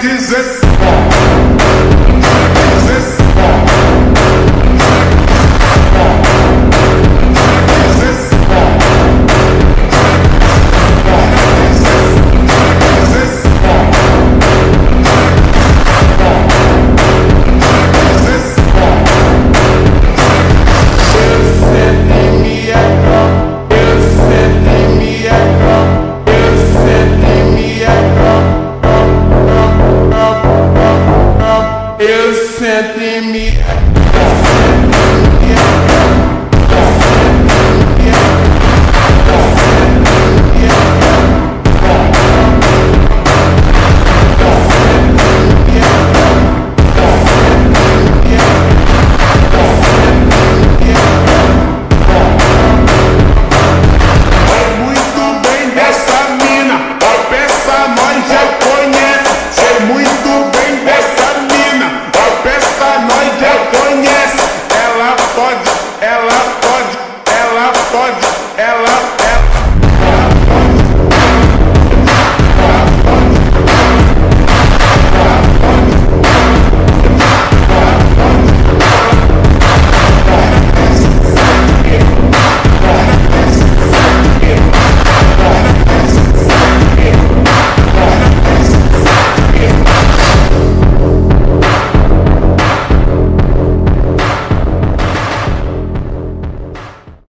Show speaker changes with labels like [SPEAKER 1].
[SPEAKER 1] disait repente me.